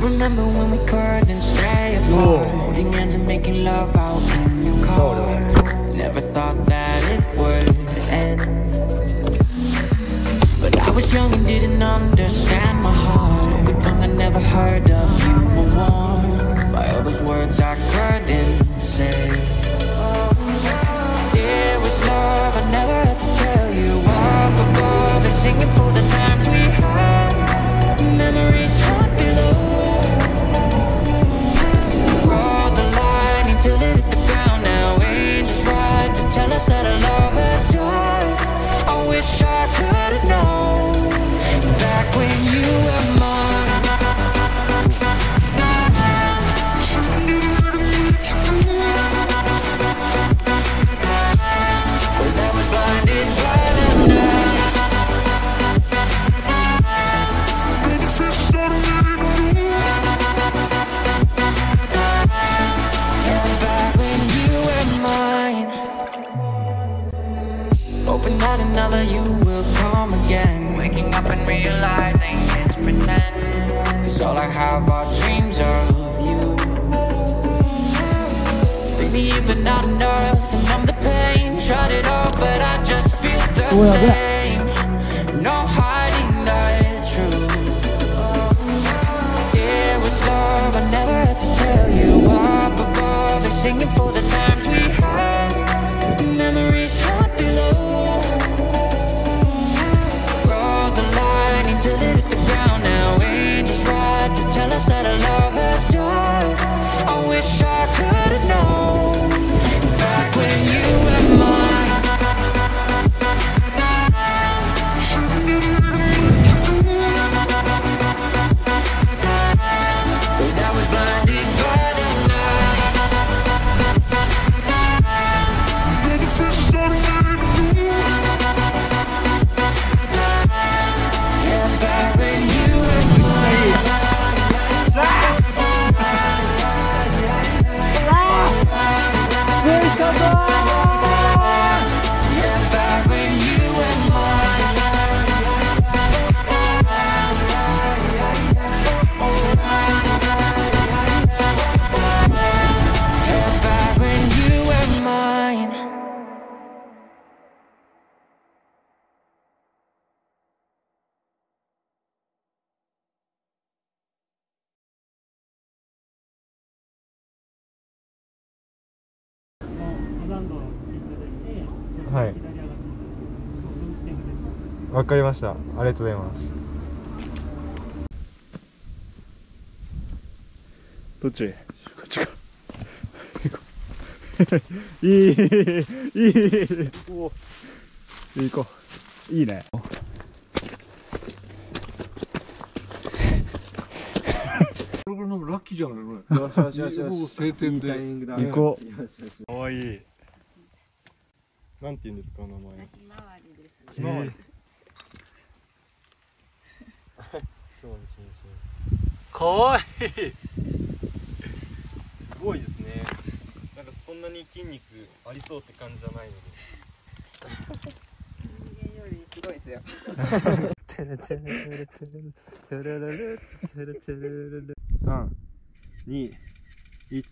remember when we couldn't stay apart Holding hands and making love out in your car. Never thought that it would end. But I was young and didn't understand my heart. Spoke a tongue I never heard of You were warm by all those words I couldn't say. It was love I never had to tell you. Up above and singing for another you will come again. Waking up and realizing it's pretend. Cause all I have are dreams of you. Baby, you've been not enough to numb the pain. Tried it all, but I just feel the same. No hiding the truth. It was love, I never had to tell you up above and singing for the times we had. said I はい。わかりました。ありがとうございます。どっち？こっちか。いい。いい。いい。行こう。いいね。ラッキーじゃない？のこれ。よしよしよし。晴天で。行こう。かわいいなんて言うんですか名前。ひまわりかわいい。すごいですね。なんかそんなに筋肉ありそうって感じじゃないのに。三二一